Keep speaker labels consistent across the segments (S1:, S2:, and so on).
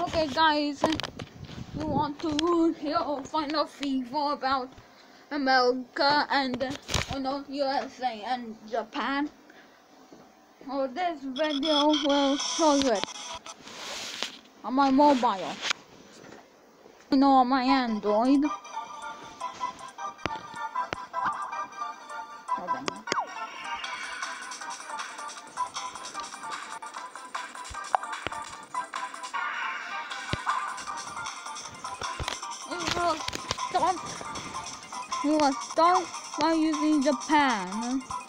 S1: Okay, guys, you want to you know, find out FIFA about America and oh no, USA and Japan? Well, this video will show you it on my mobile. You know, on my Android. We will start by using Japan. Thank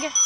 S1: you.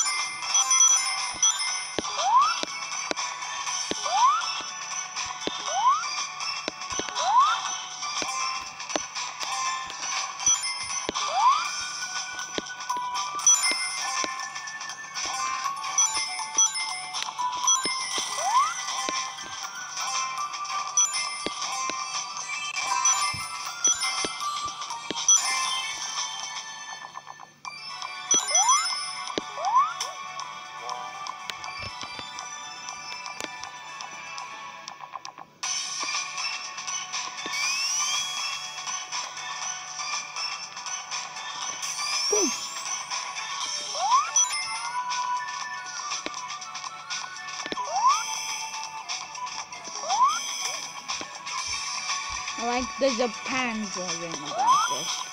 S1: Like the Japan version about this.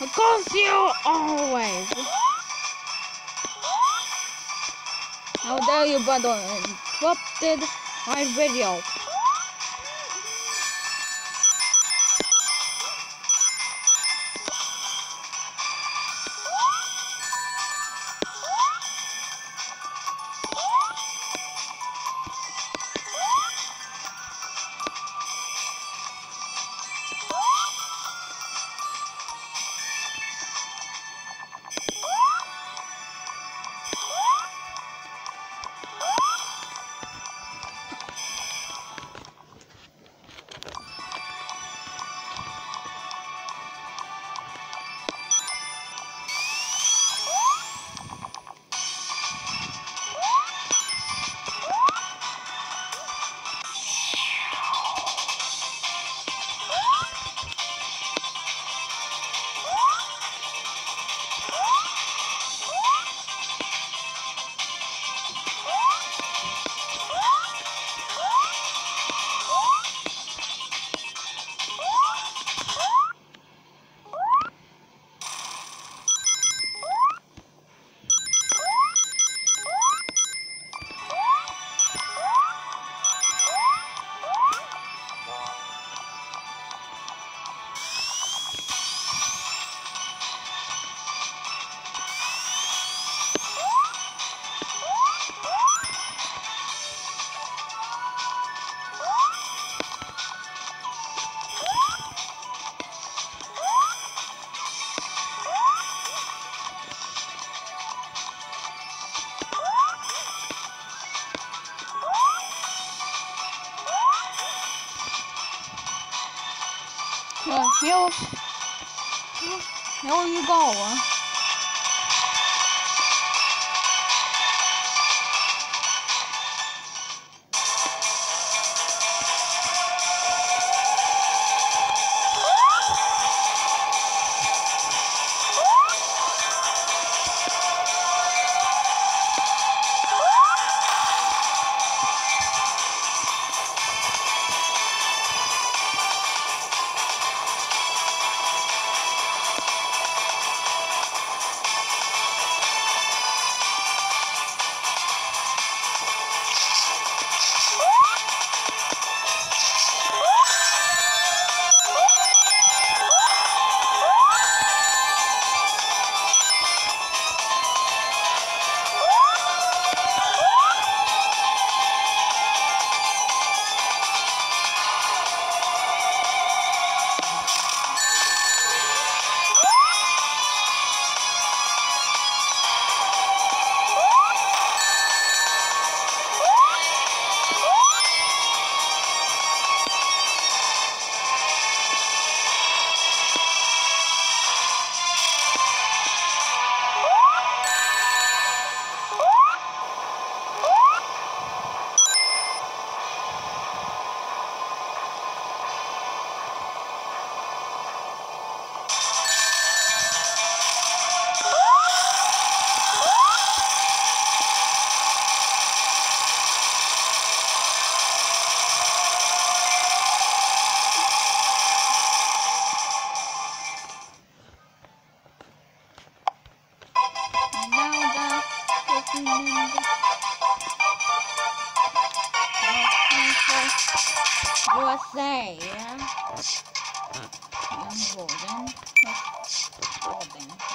S1: Of course you always. How dare you but uh, interrupted my video. 没有，没没有预告啊。Gordon. Gordon. Are